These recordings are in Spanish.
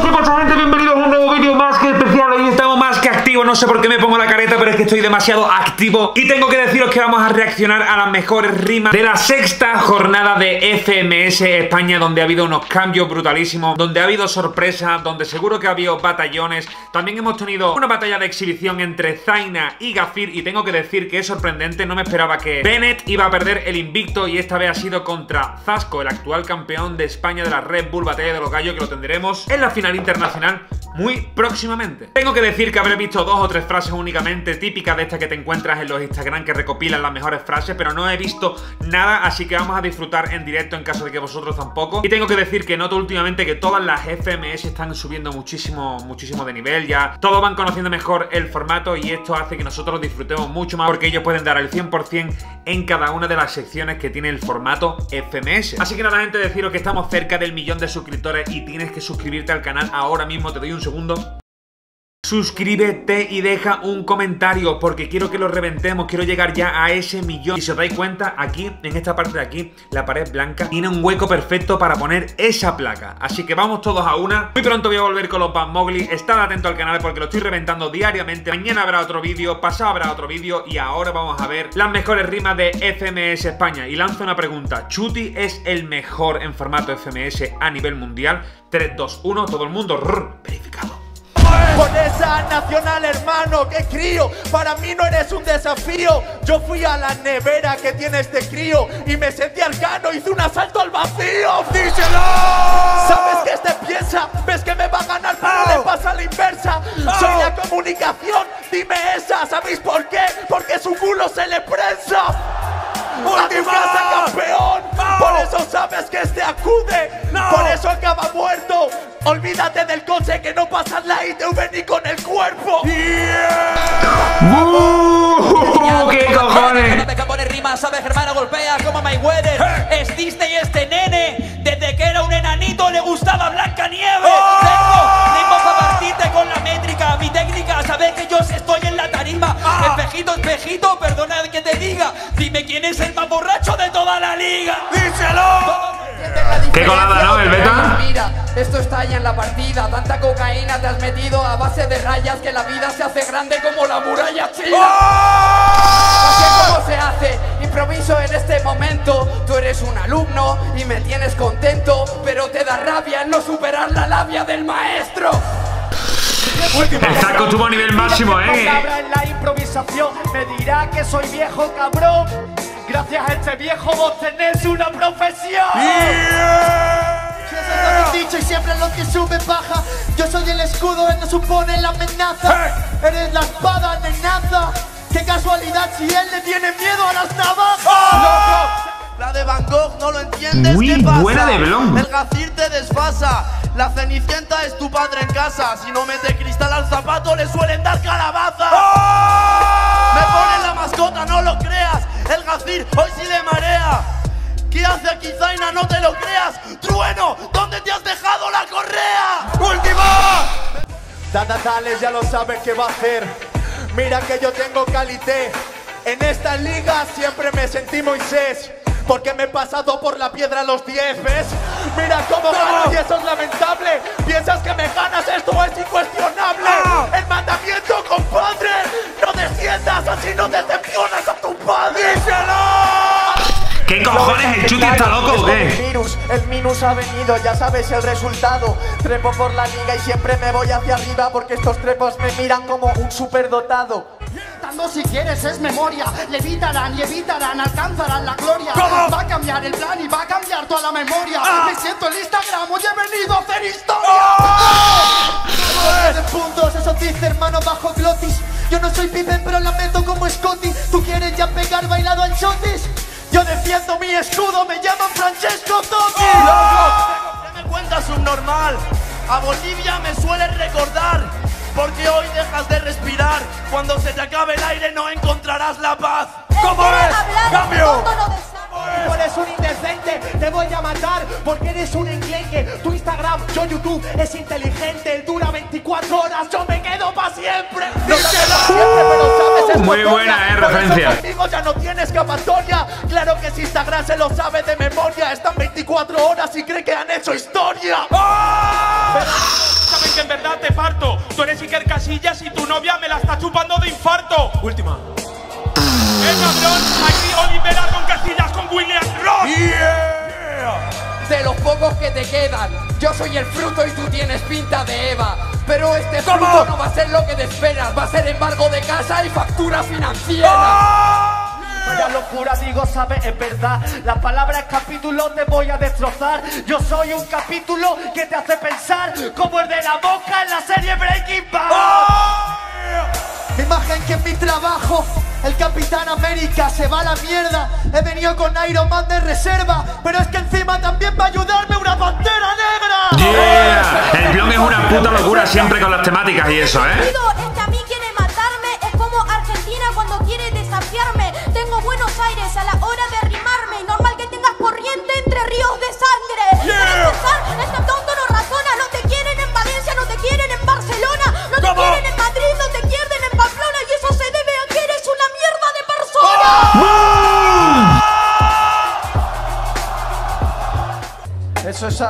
¿Qué pasa gente? Bienvenidos a un nuevo vídeo más que especial Hoy estamos activos, no sé por qué me pongo la careta Pero es que estoy demasiado activo Y tengo que deciros que vamos a reaccionar a las mejores rimas De la sexta jornada de FMS España Donde ha habido unos cambios brutalísimos Donde ha habido sorpresas, donde seguro que ha habido batallones También hemos tenido una batalla de exhibición entre Zaina y Gafir Y tengo que decir que es sorprendente, no me esperaba que Bennett iba a perder el invicto Y esta vez ha sido contra Zasco, el actual campeón de España de la Red Bull Batalla de los Gallos Que lo tendremos en la final internacional muy próximamente. Tengo que decir que habré visto dos o tres frases únicamente típicas de estas que te encuentras en los Instagram que recopilan las mejores frases, pero no he visto nada, así que vamos a disfrutar en directo en caso de que vosotros tampoco. Y tengo que decir que noto últimamente que todas las FMS están subiendo muchísimo, muchísimo de nivel, ya todos van conociendo mejor el formato y esto hace que nosotros disfrutemos mucho más porque ellos pueden dar el 100% en cada una de las secciones que tiene el formato FMS. Así que nada, gente, deciros que estamos cerca del millón de suscriptores y tienes que suscribirte al canal ahora mismo, te doy un segundo. Suscríbete y deja un comentario porque quiero que lo reventemos, quiero llegar ya a ese millón. Y si os dais cuenta, aquí, en esta parte de aquí, la pared blanca tiene un hueco perfecto para poner esa placa. Así que vamos todos a una. Muy pronto voy a volver con los Bad Mowgli. Estad atento al canal porque lo estoy reventando diariamente. Mañana habrá otro vídeo, pasado habrá otro vídeo y ahora vamos a ver las mejores rimas de FMS España. Y lanzo una pregunta. ¿Chuti es el mejor en formato FMS a nivel mundial? 3, 2, 1, todo el mundo verificado. Con esa nacional, hermano, que crío. Para mí no eres un desafío. Yo fui a la nevera que tiene este crío y me sentí arcano. Hice un asalto al vacío. ¡Díselo! ¿Sabes que este piensa? ¿Ves que me va a ganar? Pero le pasa la inversa. Soy la comunicación. Dime esa. ¿Sabéis por qué? Porque su culo se le prensa. ¡A tu casa, campeón! Por eso sabes que este acude. Por eso acaba muerto. Olvídate del coche que no pasas la ITV ni con el cuerpo. ¡Uh! ¡Qué cojones! que pone rima, sabes, hermano, golpea como Mayweather. Es Disney este nene, desde que era un enanito le gustaba Blanca Nieve. Tengo ritmo para partirte con la métrica, mi técnica, sabes que yo estoy en la tarima. Espejito, espejito, perdona que te diga, dime quién es el más borracho de toda la liga. ¡Díselo! Qué colada, ¿no? El beta. Mira, esto está ahí en la partida. Tanta cocaína te has metido a base de rayas que la vida se hace grande como la muralla china. Así es como se hace. Improviso en este momento. Tú eres un alumno y me tienes contento, pero te da rabia en no superar la labia del maestro. El saco tuvo nivel máximo, ¿eh? En la improvisación me dirá que soy viejo cabrón. Gracias a este viejo vos tenés una profesión. Eso lo he dicho y siempre lo que sube baja. Yo soy el escudo, él no supone la amenaza. Eres la espada nenaza. Qué casualidad si él le tiene miedo a las navajas. La de Van Gogh no lo entiendes. Muy ¿qué pasa? buena de Blom. El gacir te desfasa. La cenicienta es tu padre en casa. Si no mete cristal al zapato, le suelen dar calabaza. Me ponen la mascota, no lo creas. El gacir hoy sí le marea. ¿Qué hace aquí Zaina? No te lo creas. Trueno, ¿dónde te has dejado la correa? ¡Última! Dada Tales ya lo sabe qué va a hacer. Mira que yo tengo calité. En esta liga siempre me sentí Moisés. Porque me he pasado por la piedra a los 10, ¿ves? Mira cómo ganas y eso es lamentable. Piensas que me ganas, esto es incuestionable. El mandamiento, compadre. No desciendas, así no decepcionas a tu padre. ¿Qué cojones? ¿El chuti está loco o El virus, el minus ha venido, ya sabes el resultado. Trepo por la liga y siempre me voy hacia arriba porque estos trepos me miran como un superdotado. Dando si quieres es memoria. Levitarán y evitarán, alcanzarán la gloria. Va a cambiar el plan y va a cambiar toda la memoria. Me siento en Instagram, hoy he venido a hacer historia. de puntos, eso dice hermano bajo glotis. Yo no soy Pippen, pero la meto como Scotty. Tú quieres ya pegar bailado al shotis. Yo defiendo mi escudo, me llaman Francesco Totti. ¿Qué me cuentas subnormal? A Bolivia me suelen recordar. Porque hoy dejas de respirar. Cuando se te acabe el aire no encontrarás la paz. ¿Cómo ves? ¡Cambio! Tú eres un indecente, te voy a matar porque eres un enclenque. Tu Instagram, yo YouTube, es inteligente. Él dura 24 horas, yo me quedo para siempre. No te siempre, pero sabes es Muy buena, eh, referencia. conmigo ya no tienes escapatoria. Claro que si Instagram se lo sabe de memoria. Están 24 horas y cree que han hecho historia. Pero que en verdad te parto. Tú eres Iker Casillas y tu novia me la está chupando de infarto. Última. ¡Eh, cabrón! De los pocos que te quedan, yo soy el fruto y tú tienes pinta de Eva. Pero este fruto no va a ser lo que te esperas, va a ser embargo de casa y factura financiera. Vaya locura, digo, sabes, es verdad. La palabra es capítulo, te voy a destrozar. Yo soy un capítulo que te hace pensar como el de la boca en la serie Breaking Bad. Imagen que en mi trabajo el Capitán América se va a la mierda. He venido con Iron Man de reserva, pero es que encima también va a ayudarme una pantera negra. Yeah. El blog es una puta locura siempre con las temáticas y eso, ¿eh? Es que a mí quiere matarme, es como Argentina cuando quiere desafiarme. Tengo Buenos Aires a la hora de rimarme. Normal que tengas corriente entre ríos de sangre. Para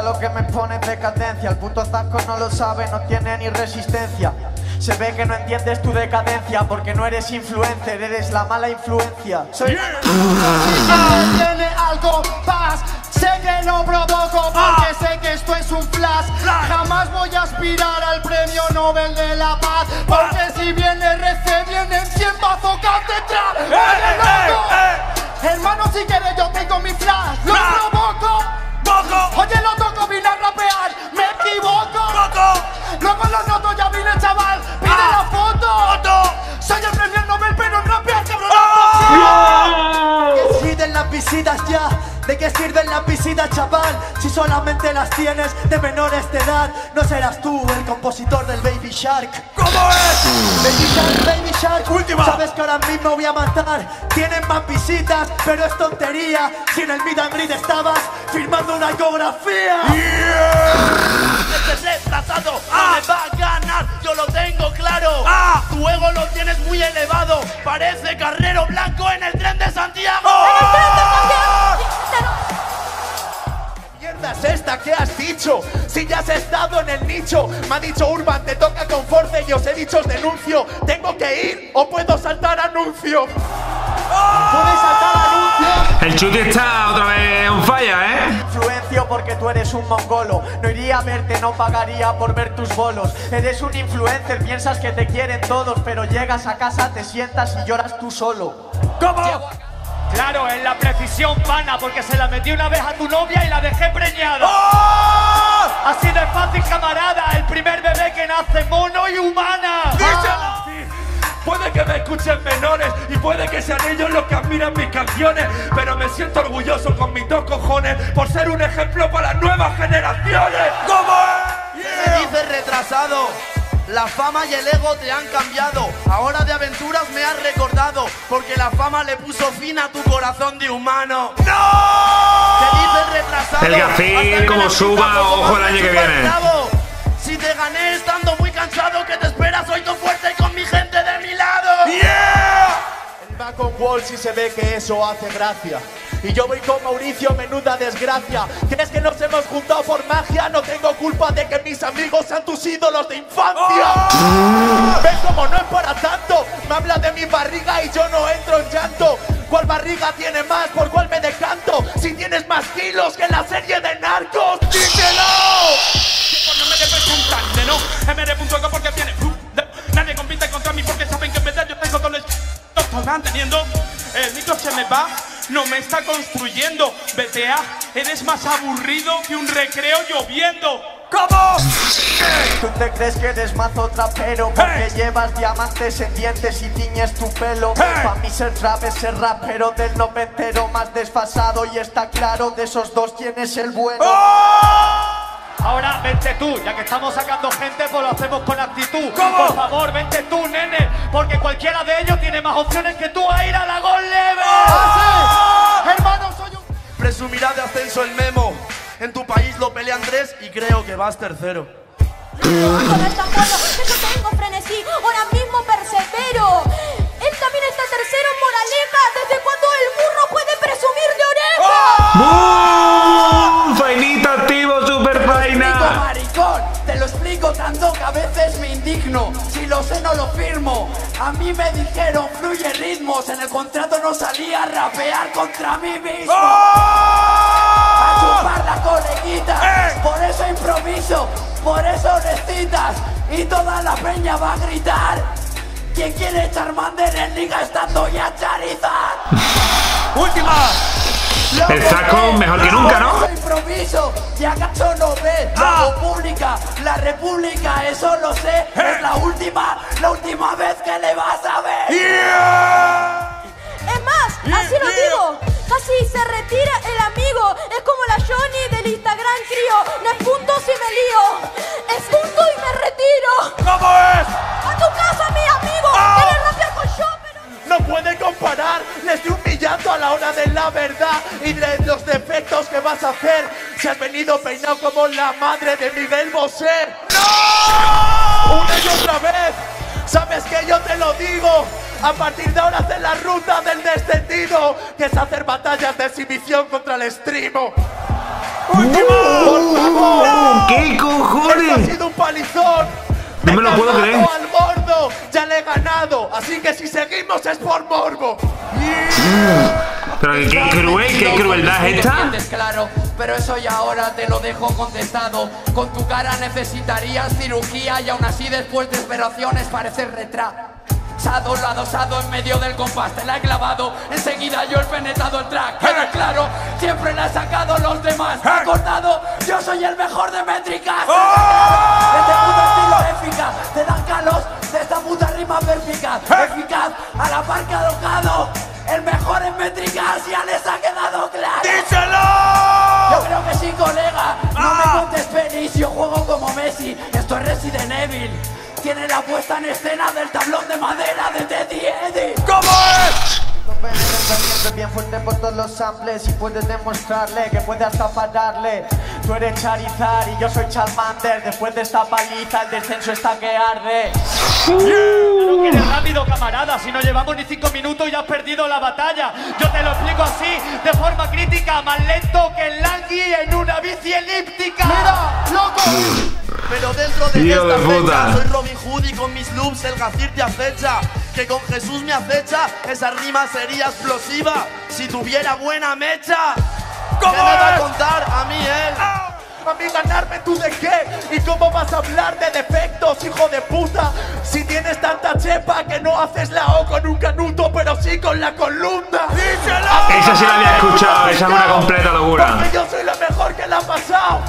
Lo que me pone en decadencia. El puto Zasco no lo sabe, no tiene ni resistencia. Se ve que no entiendes tu decadencia porque no eres influencer, eres la mala influencia. Soy Si tiene algo paz, sé que lo provoco porque sé que esto es un flash. Jamás voy a aspirar al premio Nobel de la Paz porque si viene RC vienen 100 bazocas detrás. Oye, loco, hermano, si quieres yo tengo mi flash, lo provoco. Oye, lo Luego lo noto, ya vine, chaval, pide la foto. Soy el premio Nobel, pero en rapear, cabrón. ¿Qué sirven las visitas ya? ¿De qué sirven las visitas, chaval? Si solamente las tienes de menores de edad, no serás tú el compositor del Baby Shark. ¿Cómo es? Baby Shark, Baby Shark. Última. Sabes que ahora mismo voy a matar. Tienen más visitas, pero es tontería. Si en el Meet and Greet estabas firmando una ecografía. Este retrasado no me va a ganar, yo lo tengo claro. Tu ego lo tienes muy elevado. Parece carrero blanco en el tren de Santiago. mierda es esta? ¿Qué has dicho? Si ya has estado en el nicho, me ha dicho Urban, te toca con Force y os he dicho os denuncio. ¿Tengo que ir o puedo saltar anuncio? ¿Puedes saltar anuncio? El chuti está porque tú eres un mongolo. No iría a verte, no pagaría por ver tus bolos. Eres un influencer, piensas que te quieren todos, pero llegas a casa, te sientas y lloras tú solo. ¿Cómo? Claro, en la precisión pana, porque se la metí una vez a tu novia y la dejé preñada. ¡Oh! Así de fácil, camarada, el primer bebé que nace mono y humana. ¡Díselo! Puede que me escuchen menores y puede que sean ellos los que admiran mis canciones, pero me siento orgulloso con mis dos cojones por ser un ejemplo para las nuevas generaciones. ¿Cómo es? Me dices retrasado. La fama y el ego te han cambiado. Ahora de aventuras me has recordado. Porque la fama le puso fin a tu corazón de humano. ¡No! Te dices retrasado. El Gafín, como suba, ojo el año que viene. clavo. Gané estando muy cansado, que te esperas hoy tú fuerte con mi gente de mi lado. Él va con Walls y se ve que eso hace gracia. Y yo voy con Mauricio, menuda desgracia. ¿Crees que nos hemos juntado por magia? No tengo culpa de que mis amigos sean tus ídolos de infancia. ¿Ves cómo no es para tanto? Me habla de mi barriga y yo no entro en llanto. ¿Cuál barriga tiene más? ¿Por cuál me decanto? Si tienes más kilos que la serie de narcos, díselo. No. MR.eco porque tiene uh, Nadie compite contra mí porque saben que en verdad yo tengo todo el estoy manteniendo El micro se me va No me está construyendo. BTA Eres más aburrido que un recreo lloviendo. ¿Cómo? Tú te crees que eres mazo trapero porque llevas diamantes en dientes y tiñes tu pelo. Pa' mí ser trap es ser rapero del noventero más desfasado y está claro de esos dos quién es el bueno. Ahora vente tú, ya que estamos sacando gente, pues lo hacemos con actitud. Por favor, vente tú, nene, porque cualquiera de ellos tiene más opciones que tú a ir a la Gol Level. Hermano, soy un Presumirá de ascenso el memo. En tu país lo pelea Andrés y creo que vas tercero. Con esta que yo tengo frenesí, ahora mismo persevero. Él también está tercero en moraleja. ¿Desde cuando el burro puede presumir de oreja? ¡Boom! No lo firmo. A mí me dijeron, fluye ritmos. En el contrato no salía a rapear contra mí mismo. A chupar la coleguita. Por eso improviso, por eso necesitas. Y toda la peña va a gritar. ¿Quién quiere Charmander en liga estando ya Charizard? ¡Última! El saco mejor que nunca, ¿no? Improviso, y acaso no ves, lo hago pública, la república, eso lo sé, es la última, la última vez que le vas a ver. Es más, así lo digo. Casi se retira el amigo. Es como la Johnny del Instagram crío. No es punto si me lío. Es punto y me retiro. ¿Cómo es? A tu casa, mi amigo. Quieres rapear con yo, pero. No puede comparar, le estoy humillando a la hora de la verdad y de los defectos que vas a hacer. Si has venido peinado como la madre de Miguel Bosé. ¡No! Una y otra vez. ¿Sabes que yo te lo digo? A partir de ahora haz la ruta del descendido, que es hacer batallas de exhibición contra el estrimo. ¡Por favor! ¿Qué Esto ha cojones? sido un palizón. No me lo puedo creer. Ya le he ganado. Así que si seguimos es por morbo. Pero qué cruel, qué crueldad es esta. Claro, pero eso ya ahora te lo dejo contestado. Con tu cara necesitarías cirugía y aún así después de operaciones pareces retrasado. Lo adosado en medio del compás, te la he clavado. Enseguida yo he penetrado el track. Queda claro, siempre la he sacado los demás. Acordado, yo soy el mejor de métricas. Este puto estilo eficaz, te dan calos esta puta rima perspicaz. Eficaz, a la par que alocado. El mejor en métricas ya les ha quedado claro. Yo creo que sí, colega. No me contes pelis, yo juego como Messi. Esto es Resident Evil. Tiene la puesta en escena del tablón de madera de Teddy Eddy. ¿Cómo es? Siempre bien fuerte por todos los samples y puedes demostrarle que puede hasta pararle. Tú eres Charizard y yo soy Charmander. Después de esta paliza el descenso está que arde. No quieres rápido, camarada. Si no llevamos ni cinco minutos y has perdido la batalla. Yo te lo explico así, de forma crítica, más lento que el Langui en una bici elíptica. ¡Mira, loco! Pero dentro de esta de fecha soy Robin Hood y con mis loops el gacir te acecha. Que con Jesús me acecha, esa rima sería explosiva si tuviera buena mecha. ¿Qué me va a contar a mí él? A mí ganarme tú de qué? ¿Y cómo vas a hablar de defectos, hijo de puta? Si tienes tanta chepa que no haces la O con un canuto, pero sí con la columna. ¡Díselo! Esa sí la había escuchado, esa es una completa locura. Porque yo soy lo mejor que le ha pasado.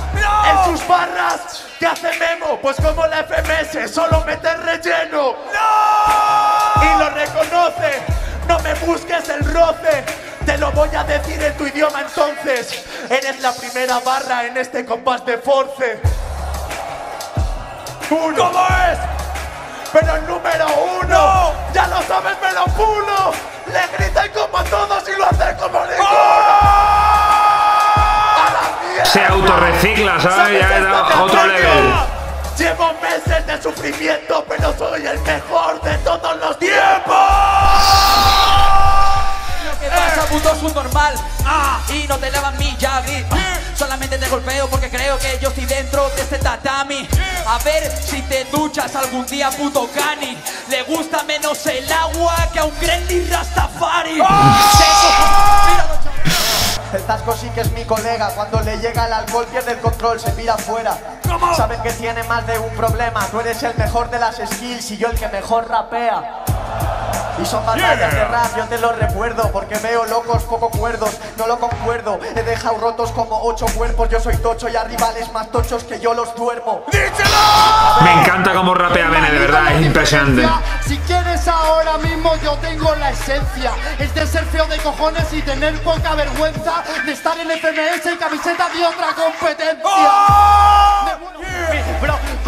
En sus barras, ¿qué hace Memo? Pues como la FMS, solo meter relleno. Y lo reconoce. No me busques el roce. Te lo voy a decir en tu idioma entonces. Eres la primera barra en este compás de force. Uno. ¿Cómo es? Pero el número uno. Ya lo sabes, me lo pulo. Le gritan como a todos y lo hace como ninguno. Mierda. Se autorrecicla, ¿sabes? Ya era otro? Llevo meses de sufrimiento, pero soy el mejor de todos los tiempos. Lo que pasa, puto, es un normal. Y no te lavas mi llave. Solamente te golpeo porque creo que yo estoy dentro de este tatami. A ver si te duchas algún día, puto cani. Le gusta menos el agua que a un Gremlin Rastafari. Tengo- Míralo, chaval. El Tasco sí que es mi colega. Cuando le llega el alcohol pierde el control, se mira afuera. Saben que tiene más de un problema. Tú eres el mejor de las skills y yo el que mejor rapea. Y son batallas de rap, yo te lo recuerdo Porque veo locos poco cuerdos, no lo concuerdo. He dejado rotos como ocho cuerpos Yo soy tocho y hay rivales más tochos que yo los duermo Me encanta cómo rapea Bene, de verdad, es impresionante. Si quieres ahora mismo yo tengo la esencia. Es de ser feo de cojones y tener poca vergüenza De estar en FMS y camiseta de otra competencia. Bro,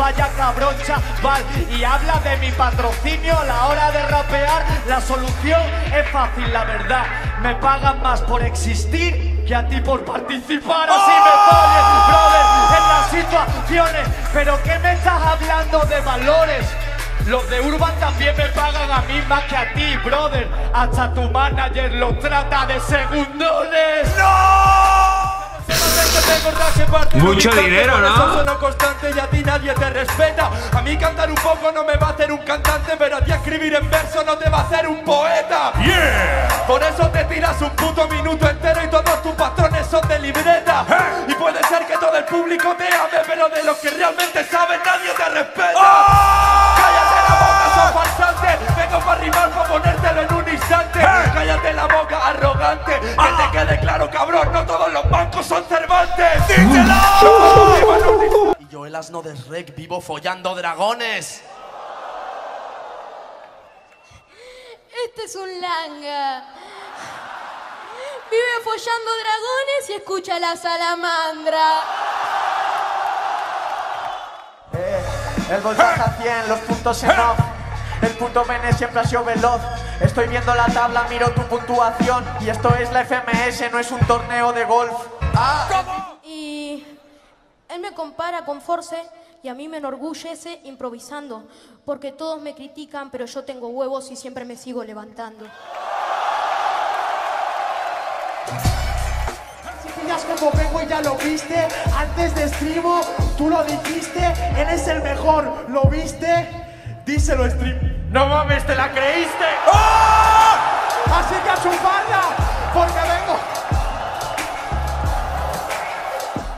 vaya cabrón, chaval. Y habla de mi patrocinio a la hora de rapear. La solución es fácil, la verdad. Me pagan más por existir que a ti por participar. Así me pones, brother, en las situaciones. Pero ¿qué me estás hablando de valores? Los de Urban también me pagan a mí más que a ti, brother. Hasta tu manager los trata de segundones. ¡No! Mucho dinero, ¿no? Constante y a ti nadie te respeta. A mí cantar un poco no me va a hacer un cantante, pero a ti escribir en verso no te va a hacer un poeta. Por eso te tiras un puto minuto entero y todos tus patrones son de libreta. Y puede ser que todo el público te ame, pero de los que realmente saben nadie te respeta. Cállate arrogante. Que te quede claro, cabrón, no todos los bancos son Cervantes. ¡Díselo! Y yo el asno de Shrek vivo follando dragones. Este es un langa. Vive follando dragones y escucha la salamandra. El voltaje a 100, los puntos en off. El punto Bene siempre ha sido veloz. Estoy viendo la tabla, miro tu puntuación. Y esto es la FMS, no es un torneo de golf. Y él me compara con Force y a mí me enorgullece improvisando, porque todos me critican, pero yo tengo huevos y siempre me sigo levantando. Como vengo y ya lo viste, antes de estribo, tú lo dijiste, él es el mejor, ¿lo viste? Díselo, stream. No mames, ¿te la creíste? Así que a chuparla, porque vengo.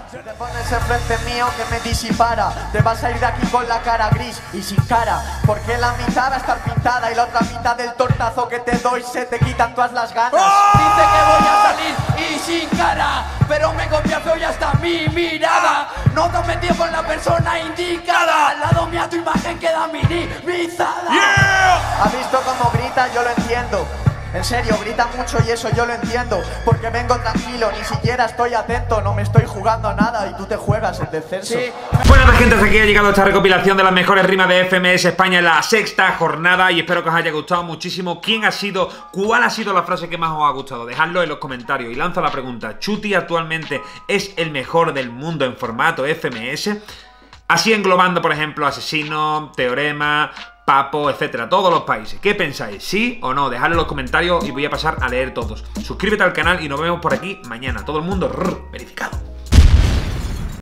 Si te pones enfrente mío que me disipara, te vas a ir de aquí con la cara gris y sin cara. Porque la mitad va a estar pintada y la otra mitad del tortazo que te doy se te quitan todas las ganas. Dice que voy a salir y sin cara, pero me copia feo y hasta mi mirada. No te has metido con la persona indicada. Al lado mía tu imagen queda minimizada. ¿Ha visto cómo grita? Yo lo entiendo. En serio, grita mucho y eso yo lo entiendo. Porque vengo tranquilo, ni siquiera estoy atento, no me estoy jugando nada y tú te juegas el descenso. Bueno, pues gente, hasta aquí ha llegado esta recopilación de las mejores rimas de FMS España en la sexta jornada y espero que os haya gustado muchísimo. ¿Quién ha sido, cuál ha sido la frase que más os ha gustado? Dejadlo en los comentarios y lanzo la pregunta. ¿Chuti actualmente es el mejor del mundo en formato FMS? Así englobando, por ejemplo, Asesino, Teorema, Papo, etcétera, todos los países. ¿Qué pensáis? ¿Sí o no? Dejadlo en los comentarios y voy a pasar a leer todos. Suscríbete al canal y nos vemos por aquí mañana. Todo el mundo verificado.